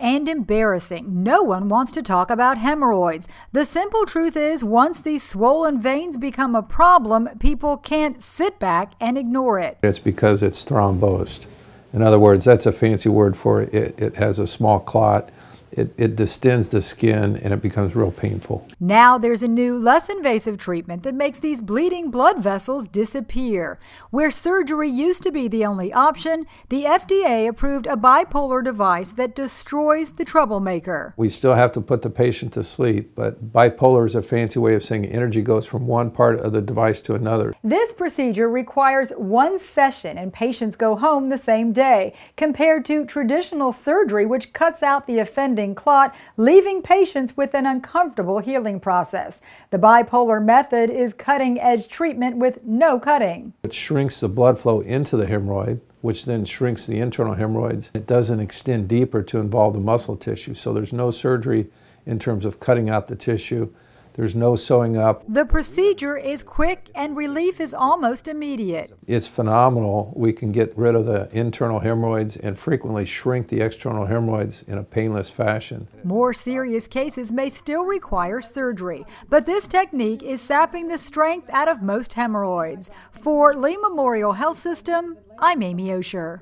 find embarrassing. No one wants to talk about hemorrhoids. The simple truth is, once these swollen veins become a problem, people can't sit back and ignore it. It's because it's thrombosed. In other words, that's a fancy word for it. It, it has a small clot it, it distends the skin and it becomes real painful. Now there's a new, less invasive treatment that makes these bleeding blood vessels disappear. Where surgery used to be the only option, the FDA approved a bipolar device that destroys the troublemaker. We still have to put the patient to sleep, but bipolar is a fancy way of saying energy goes from one part of the device to another. This procedure requires one session and patients go home the same day, compared to traditional surgery, which cuts out the offending clot, leaving patients with an uncomfortable healing process. The bipolar method is cutting edge treatment with no cutting. It shrinks the blood flow into the hemorrhoid which then shrinks the internal hemorrhoids. It doesn't extend deeper to involve the muscle tissue, so there's no surgery in terms of cutting out the tissue. There's no sewing up. The procedure is quick and relief is almost immediate. It's phenomenal. We can get rid of the internal hemorrhoids and frequently shrink the external hemorrhoids in a painless fashion. More serious cases may still require surgery, but this technique is sapping the strength out of most hemorrhoids. For Lee Memorial Health System, I'm Amy Oshier.